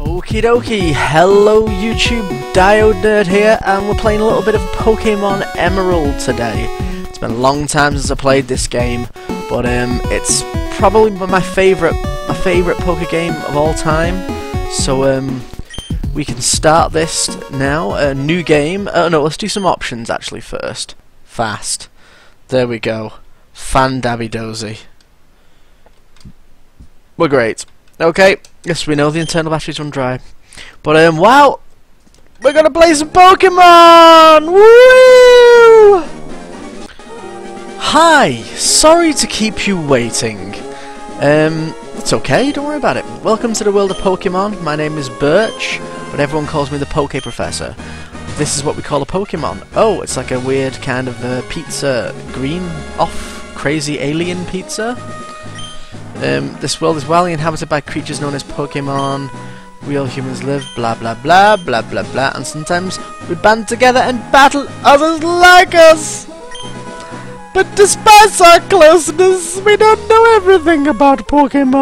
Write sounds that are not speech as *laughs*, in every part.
Okie dokie, hello YouTube, Diode Nerd here, and we're playing a little bit of Pokemon Emerald today. It's been a long time since I played this game, but um, it's probably my favourite my favourite Poke game of all time. So um, we can start this now, a new game. Oh no, let's do some options actually first. Fast. There we go. Fan Dabby Dozy. We're great. Okay, yes, we know the internal batteries run dry. But, um, wow! We're gonna play some Pokemon! Woo! Hi! Sorry to keep you waiting. Um, it's okay, don't worry about it. Welcome to the world of Pokemon. My name is Birch, but everyone calls me the Poke Professor. This is what we call a Pokemon. Oh, it's like a weird kind of uh, pizza, green, off, crazy alien pizza. Um, this world is wildly inhabited by creatures known as Pokemon. Real humans live, blah blah blah, blah blah blah, and sometimes we band together and battle others like us! But despite our closeness, we don't know everything about Pokemon!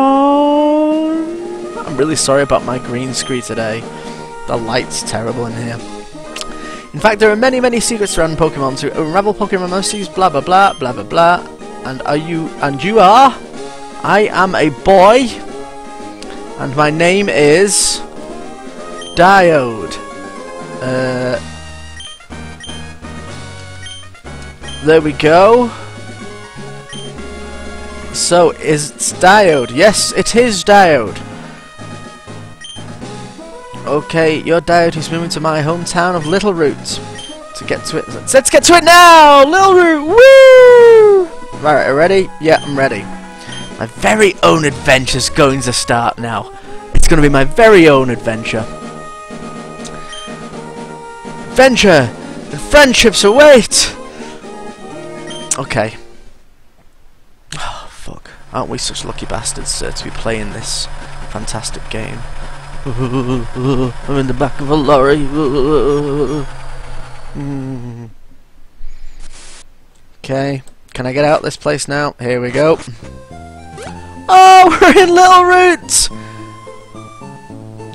I'm really sorry about my green screen today. The light's terrible in here. In fact, there are many, many secrets around Pokemon to unravel Pokemon mysteries, blah blah blah, blah blah blah. And are you, and you are? I am a boy, and my name is Diode. Uh, there we go. So, is it's Diode? Yes, it is Diode. Okay, your Diode is moving to my hometown of Littleroot. To get to it, let's, let's get to it now! Littleroot, woo! Right, ready? Yeah, I'm ready. My very own adventure's going to start now. It's going to be my very own adventure. Adventure and friendships await! Okay. Oh, fuck. Aren't we such lucky bastards uh, to be playing this fantastic game? *laughs* I'm in the back of a lorry. *laughs* Okay. Can I get out this place now? Here we go. Oh, *laughs* we're in Littleroot!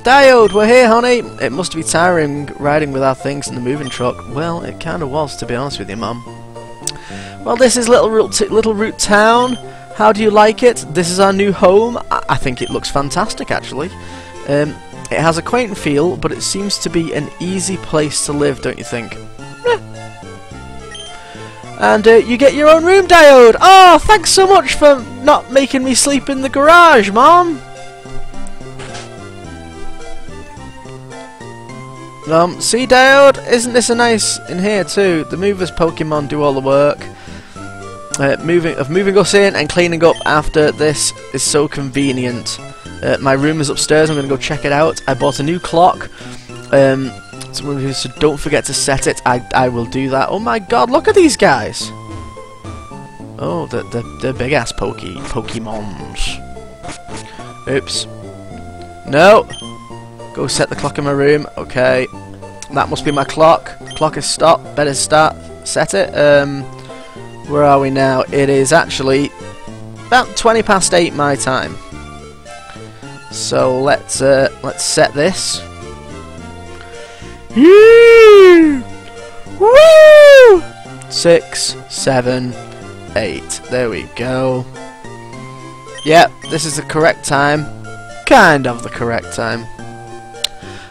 Diode, we're here, honey! It must be tiring riding with our things in the moving truck. Well, it kinda was, to be honest with you, Mum. Well, this is Littleroot, Little Root Town. How do you like it? This is our new home. I, I think it looks fantastic, actually. Um, it has a quaint feel, but it seems to be an easy place to live, don't you think? And uh, you get your own room, Diode! Oh, thanks so much for not making me sleep in the garage, Mom! Um, see, Diode? Isn't this a nice in here, too? The movers Pokemon do all the work. Uh, moving of moving us in and cleaning up after this is so convenient. Uh, my room is upstairs. I'm to go check it out. I bought a new clock. Um, so don't forget to set it. I I will do that. Oh my god, look at these guys. Oh, the the the big ass pokey Pokemons. Oops. No. Go set the clock in my room. Okay. That must be my clock. Clock is stopped. Better start. Set it. Um, where are we now? It is actually about 20 past 8 my time. So let's uh, let's set this. Woo! Six, seven, eight. There we go. Yep, this is the correct time. Kind of the correct time.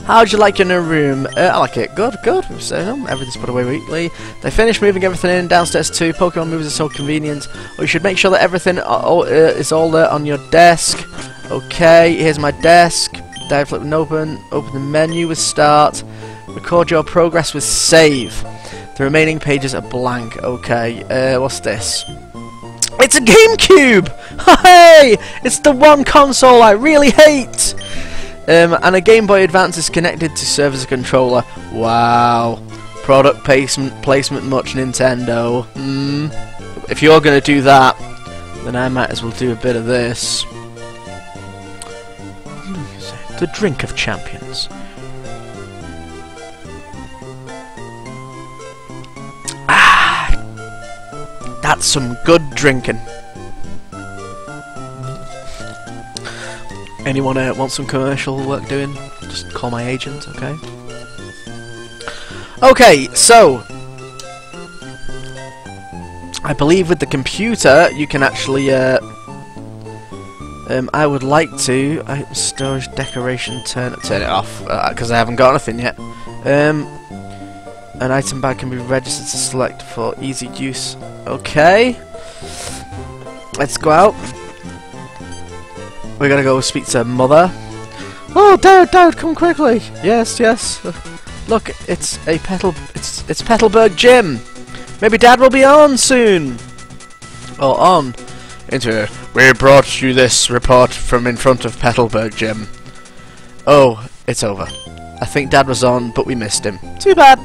How'd you like your new room? Uh, I like it. Good, good. So, um, everything's put away weekly. They finished moving everything in downstairs too. Pokemon moves are so convenient. Well, you should make sure that everything uh, uh, is all there on your desk. Okay, here's my desk. Dive and open. Open the menu with start. Record your progress with save. The remaining pages are blank. Okay, uh, what's this? It's a GameCube! *laughs* Hey! It's the one console I really hate! Um, and a Game Boy Advance is connected to serve as a controller. Wow. Product placement, placement much Nintendo. Hmm. If you're going to do that, then I might as well do a bit of this. The Drink of Champions. That's some good drinking. Anyone uh, want some commercial work doing? Just call my agent, okay? Okay, so I believe with the computer you can actually. Uh, um, I would like to item storage decoration turn turn it off because uh, I haven't got anything yet. Um, an item bag can be registered to select for easy use. Okay, let's go out. We're gonna go speak to mother. Oh, Dad, Dad, come quickly! Yes, yes. Look, it's a Petal. It's it's Petalburg Gym. Maybe Dad will be on soon. Or on. Into. We brought you this report from in front of Petalburg Gym. Oh, it's over. I think Dad was on, but we missed him. Too bad.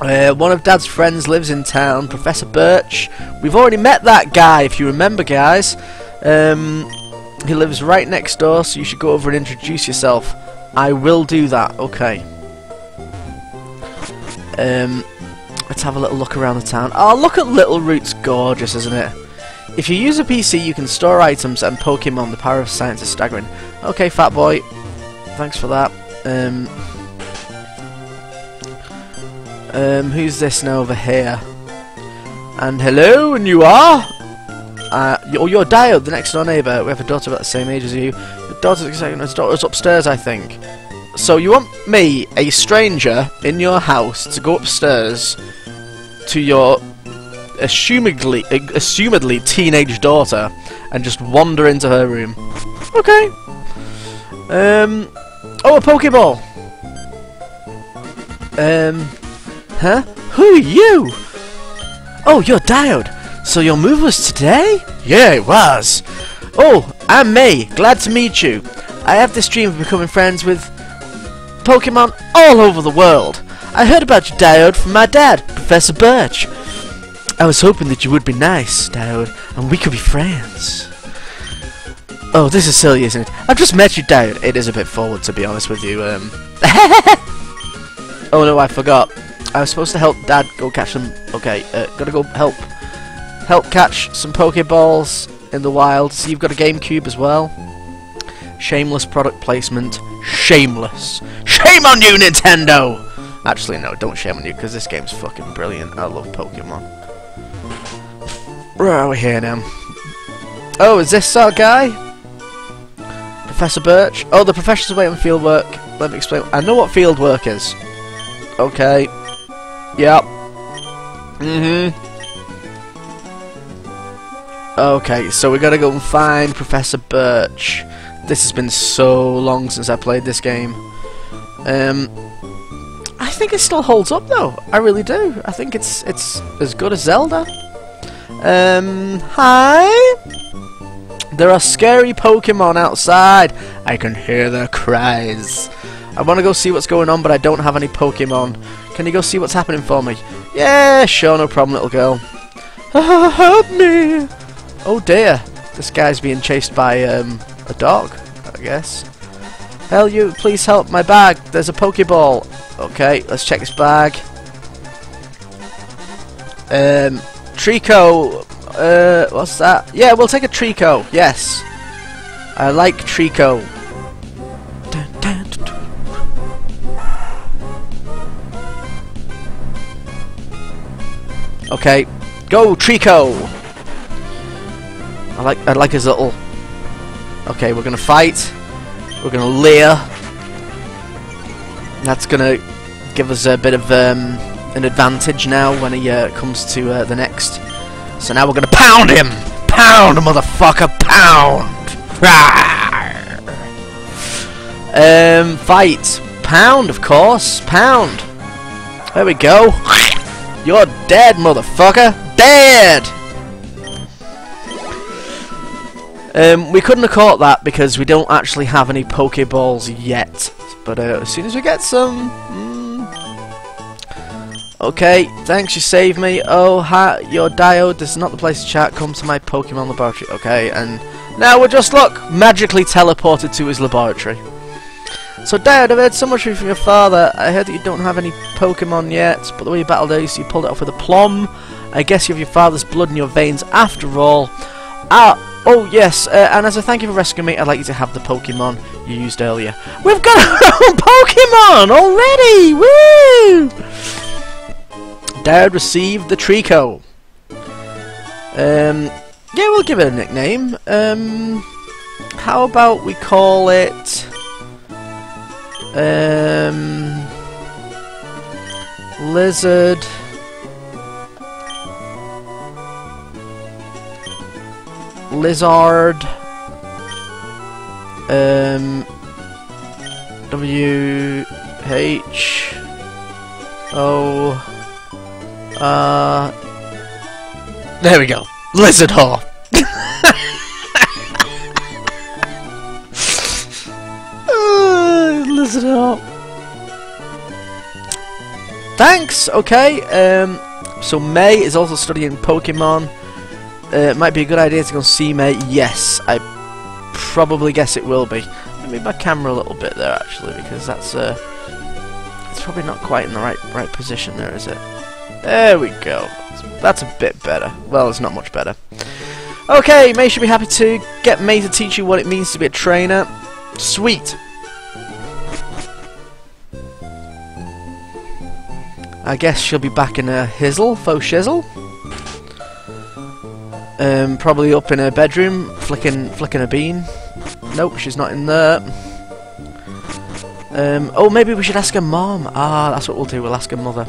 Uh, one of Dad's friends lives in town, Professor Birch. We've already met that guy, if you remember, guys. Um, he lives right next door, so you should go over and introduce yourself. I will do that. Okay. Um, let's have a little look around the town. Oh, look at Littleroot's gorgeous, isn't it? If you use a PC, you can store items and Pokemon. The power of science is staggering. Okay, fat boy. Thanks for that. Um, um, who's this now over here? And hello, and you are? Uh, oh, you're Diode, the next door neighbour. We have a daughter about the same age as you. Your daughter's, daughter's upstairs, I think. So you want me, a stranger, in your house, to go upstairs to your assumedly, assumedly teenage daughter and just wander into her room? Okay. Um. Oh, a Pokeball. Um. Huh? Who are you? Oh, you're Diode. So your move was today? Yeah, it was. Oh, I'm May. Glad to meet you. I have this dream of becoming friends with Pokemon all over the world. I heard about you, Diode, from my dad, Professor Birch. I was hoping that you would be nice, Diode, and we could be friends. Oh, this is silly, isn't it? I've just met you, Diode. It is a bit forward, to be honest with you. Um. *laughs* oh no, I forgot. I was supposed to help Dad go catch them. Okay, uh, gotta go help help catch some Pokeballs in the wild. So you've got a GameCube as well. Shameless product placement. Shameless. Shame on you, Nintendo! Actually, no, don't shame on you, because this game's fucking brilliant. I love Pokemon. Where are we here now? Oh, is this our guy? Professor Birch? Oh, the professor's away on field work. Let me explain. I know what field work is. Okay. Yep. Mm-hmm. Okay, so we gotta go and find Professor Birch. This has been so long since I played this game. Um, I think it still holds up though. I really do. I think it's it's as good as Zelda. Um, hi. There are scary Pokemon outside. I can hear their cries. I want to go see what's going on, but I don't have any Pokemon. Can you go see what's happening for me? Yeah, sure, no problem, little girl. Help me! Oh dear, this guy's being chased by um, a dog, I guess. Hell you, please help my bag, there's a Pokeball. Okay, let's check this bag. Um, Treecko, uh, what's that? Yeah, we'll take a Treecko, yes. I like Treecko. Okay, go Treecko! I like I like his little. Okay, we're gonna fight. We're gonna leer. That's gonna give us a bit of um, an advantage now when he uh, comes to uh, the next. So now we're gonna pound him. Pound, motherfucker, pound. Um, fight. Pound, of course. Pound. There we go. You're dead, motherfucker. Dead. Um, we couldn't have caught that because we don't actually have any Pokeballs yet. But uh, as soon as we get some... Mm, okay, thanks, you saved me. Oh, hi, your Diode, this is not the place to chat. Come to my Pokemon laboratory. Okay, and now we're just, look, magically teleported to his laboratory. So, Dad, I've heard so much from your father. I heard that you don't have any Pokemon yet, but the way you battled Ace, you pulled it off with a plum. I guess you have your father's blood in your veins after all. Ah, Oh yes, uh, and as a thank you for rescuing me, I'd like you to have the Pokemon you used earlier. We've got *laughs* our own Pokemon already! Woo! Dad received the Treecko. Um, yeah, we'll give it a nickname. Um, how about we call it? Um, lizard. Lizard. Um. W. H. O. Uh. There we go. Lizard Hawk. Thanks. Okay. Um. So May is also studying Pokemon. Uh, it might be a good idea to go see May. Yes, I probably guess it will be. Let me move my camera a little bit there, actually, because that's uh, it's probably not quite in the right right position there, is it? There we go. That's a bit better. Well, it's not much better. Okay, May should be happy to get May to teach you what it means to be a trainer. Sweet. I guess she'll be back in her hizzle, faux shizzle. Um, probably up in her bedroom, flicking flicking a bean. Nope, she's not in there. Um, oh, maybe we should ask her mom. Ah, that's what we'll do. We'll ask her mother.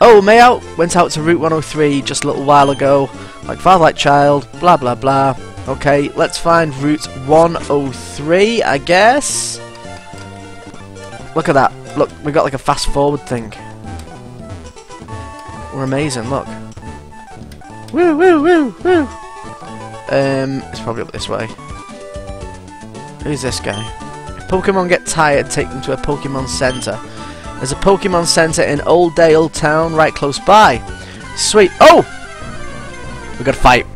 Oh, May out went out to Route 103 just a little while ago. Like father, like child. Blah blah blah. Okay, let's find Route 103. I guess. Look at that. Look, we got like a fast forward thing. We're amazing. Look. Woo, woo, woo, woo. Um, it's probably up this way. Who's this guy? If Pokemon get tired, take them to a Pokemon Center. There's a Pokemon Center in Oldale Town, right close by. Sweet. Oh! We got to fight.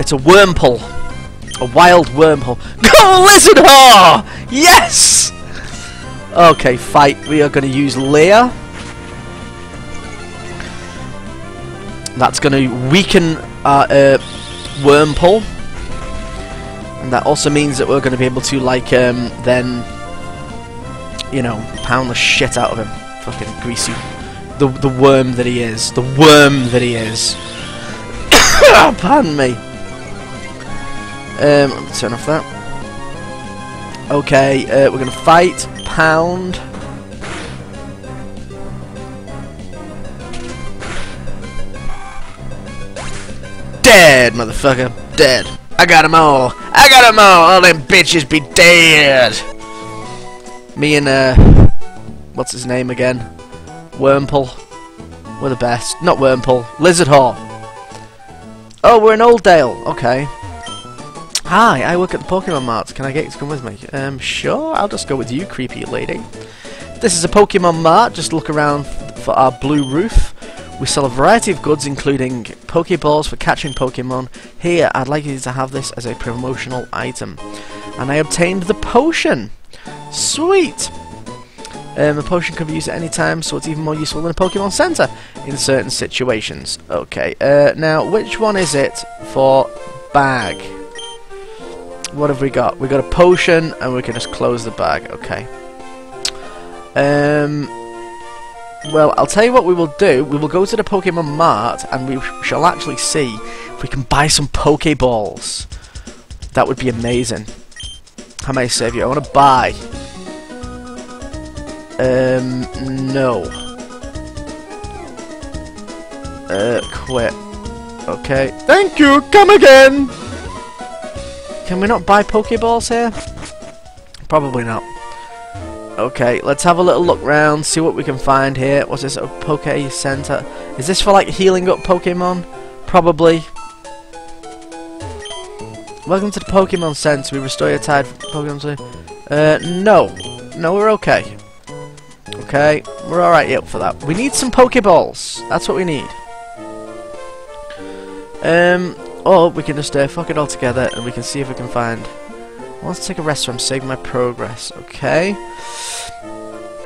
It's a Wurmple. A wild Wurmple. Go Lizard! Yes! Okay, fight. We are going to use Leer. That's going to weaken our uh, Wurmple. And that also means that we're going to be able to, like, um, then, you know, pound the shit out of him. Fucking greasy. The, the worm that he is. The worm that he is. *coughs* Pardon me. Um, turn off that. Okay, uh, we're going to fight. Pound. Dead, motherfucker. Dead. I got 'em all. I got 'em all. All them bitches be dead. Me and, uh... What's his name again? Wurmple. We're the best. Not Wurmple. Lizard Haw. Oh, we're in Oldale. Okay. Hi, I work at the Pokemon Mart. Can I get you to come with me? Um, sure. I'll just go with you, creepy lady. This is a Pokemon Mart. Just look around for our blue roof. We sell a variety of goods including Pokeballs for catching Pokemon. Here, I'd like you to have this as a promotional item. And I obtained the potion! Sweet! Um, the potion can be used at any time, so it's even more useful than a Pokemon Center in certain situations. Okay, uh, now which one is it for bag? What have we got? We got a potion, and we can just close the bag. Okay. Um, well, I'll tell you what we will do. We will go to the Pokemon Mart and we shall actually see if we can buy some Pokeballs. That would be amazing. How may I save you? I want to buy. Um, no. Uh, quit. Okay. Thank you! Come again! Can we not buy Pokeballs here? Probably not. Okay, let's have a little look round, see what we can find here. What's this? A Poke Center. Is this for like healing up Pokemon? Probably. Welcome to the Pokemon Center. We restore your tired Pokemon. to... Uh, no. No, we're okay. Okay, we're alright yep for that. We need some Pokeballs. That's what we need. Um, or we can just uh, fuck it all together and we can see if we can find Let's take a rest I'm saving my progress. Okay.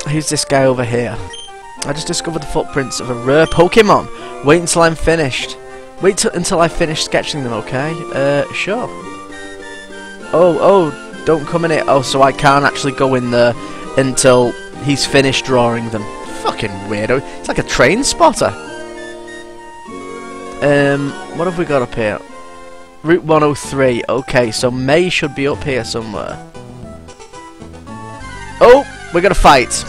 Who's this guy over here? I just discovered the footprints of a rare Pokemon. Wait until I'm finished. Wait until I finish sketching them, okay? Uh, sure. Oh, oh, don't come in it. Oh, so I can't actually go in there until he's finished drawing them. Fucking weirdo. It's like a train spotter. Um, what have we got up here? Route 103. Okay, so May should be up here somewhere. Oh, we're gonna fight.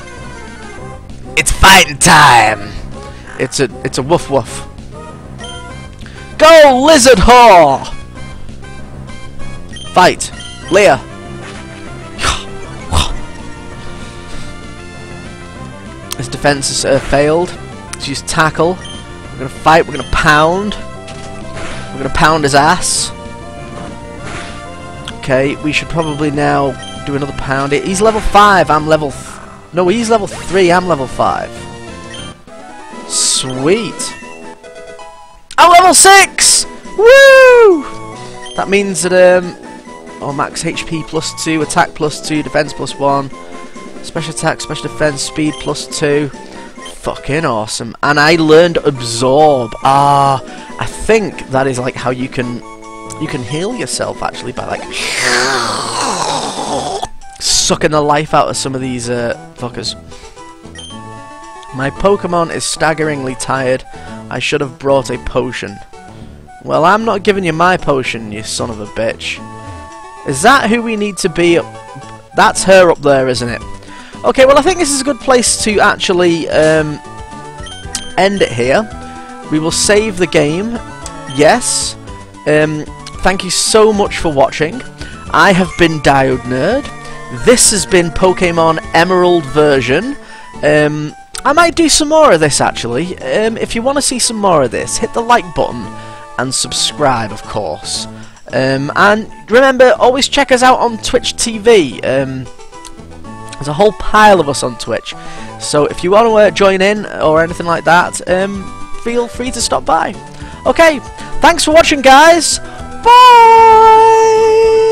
It's fighting time. It's a it's a woof woof. Go lizard whore. Fight, Leer. *sighs* His defense has uh, failed. Let's use tackle. We're gonna fight. We're gonna pound. We're gonna pound his ass. Okay, we should probably now do another pound. He's level 5, I'm level... no, he's level 3, I'm level 5. Sweet. I'm level 6! Woo! That means that, um... Oh, max HP plus 2, attack plus 2, defense plus 1, special attack, special defense, speed plus 2. Fucking awesome. And I learned Absorb. Ah, I think that is like how you can you can heal yourself actually by like sucking the life out of some of these uh, fuckers. My Pokemon is staggeringly tired. I should have brought a potion. Well, I'm not giving you my potion, you son of a bitch. Is that who we need to be? That's her up there, isn't it? Okay, well, I think this is a good place to actually um, end it here. We will save the game. Yes. Um, Thank you so much for watching. I have been Diode Nerd. This has been Pokemon Emerald version. Um, I might do some more of this actually. Um, if you want to see some more of this, hit the like button and subscribe, of course. Um, and remember, always check us out on Twitch TV. There's a whole pile of us on Twitch. So if you want to uh, join in or anything like that, um, feel free to stop by. Okay, thanks for watching, guys. Bye!